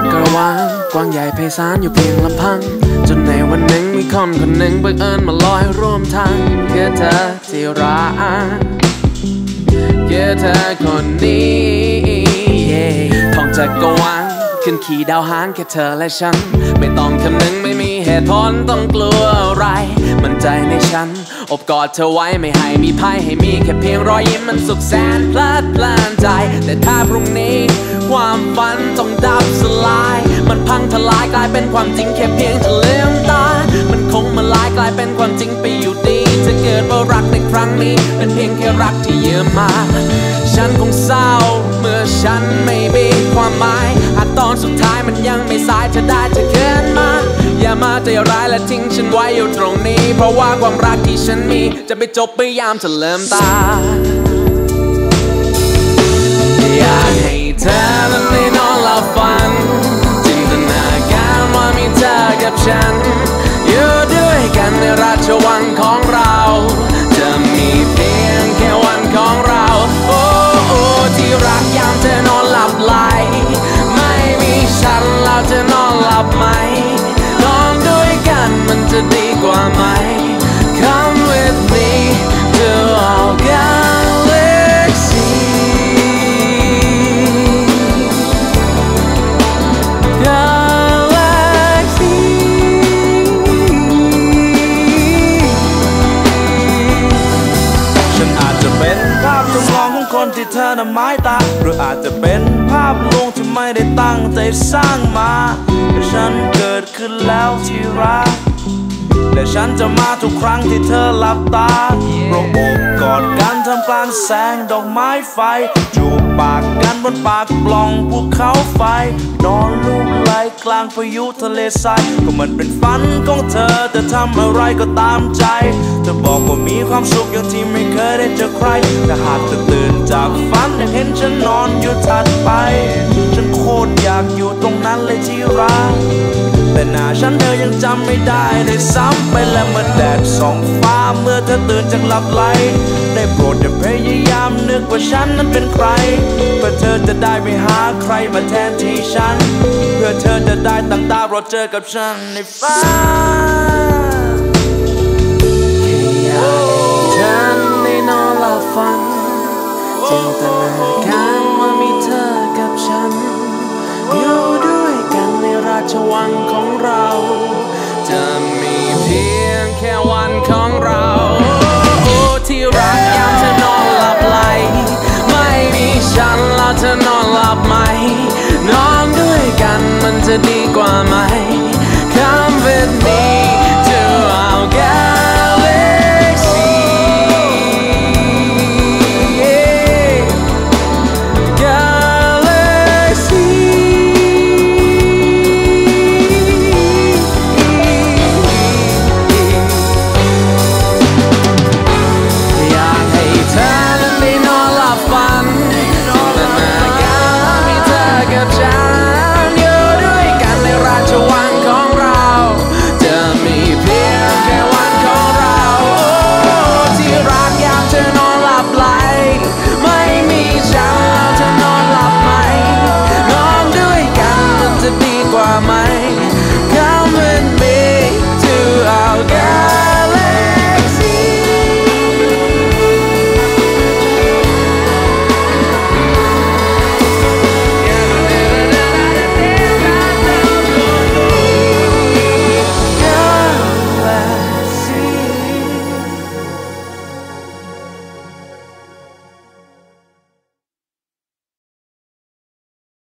ักรวาลกว้างใหญ่ไพศาลอยู่เพียงลำพัง จนในวันหนึ่งมีคนคนหนึ่งบังเอิญมาลอยร่วมทางคือเธอที่รักคือเธอคนนี้ท่องจักรวาลขึ้นขี่ดาวหางแค่เธอและฉัน ไม่ต้องคำนึงไม่มีเหตุผลต้องกลัวอะไร มันใจในฉัน อบกอดเธอไว้ไม่ให้มีภัยให้มีแค่เพียงรอยยิ้มมันสุขแสนเพลิดเพลินใจ แต่ถ้าพรุ่งนี้ เป็นความจริงแค่เพียงจะลืมตา มันคงมาลายกลายเป็นความจริงไปอยู่ดีถ้าเกิดว่ารักในครั้งนี้ เป็นเพียงแค่รักที่ยืมมา ฉันคงเศร้า เมื่อฉันไม่มีความหมายหากตอนสุดท้ายมันยังไม่สายจะได้จะเกินมา อย่ามาใจร้ายและทิ้งฉันไว้อยู่ตรงนี้ เพราะว่าความรักที่ฉันมี จะไปจบไปยามจะเริ่มตาอยากให้เธอนั้นได้นอนหลับฝัน อ ที่เธอน่ะหมายตา หรืออาจจะเป็นภาพลวงที่ไม่ได้ตั้งใจสร้างมาแต่ฉันเกิดขึ้นแล้วที่รักและฉันจะมาทุกครั้งที่เธอหลับตาเราโอบกอดกันทำกลางแสงดอกไม้ไฟ จูบปากกันบนปากปล่องภูเขาไฟ นอนลูบไหลกลางพายุทะเลทรายก็มันเป็นฝันของเธอจะทำอะไรก็ตามใจ เธอบอกว่ามีความสุขอย่างที่ไม่ ยได้เจอใครแต่หากเธอตื่นจากฝันอยากเห็นฉันนอนอยู่ถัดไป ฉันโคตรอยากอยู่ตรงนั้นเลยที่รักแต่หน้าฉันเธอยังจำไม่ได้เลยซ้ำไปและเมื่อแดดส่องฟ้าเมื่อเธอตื่นจากหลับไหลได้โปรดอย่าพยายามนึกว่าฉันนั้นเป็นใคร เพื่อเธอจะได้ไม่หาใครมาแทนที่ฉัน เพื่อเธอจะได้ตั้งตารอเจอกับฉันในฝัน แล้